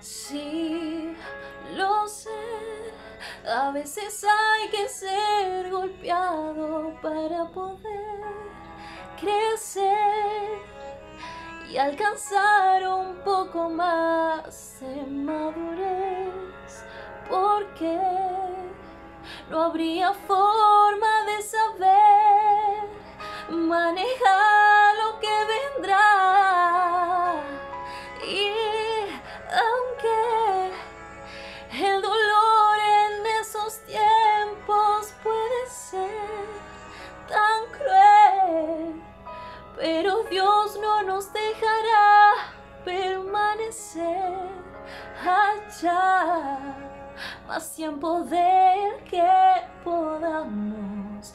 Sí, lo sé. A veces hay que ser golpeado para poder crecer y alcanzar un poco más de madurez. Porque no habría forma Dios no nos dejará permanecer allá más tiempo del que podamos.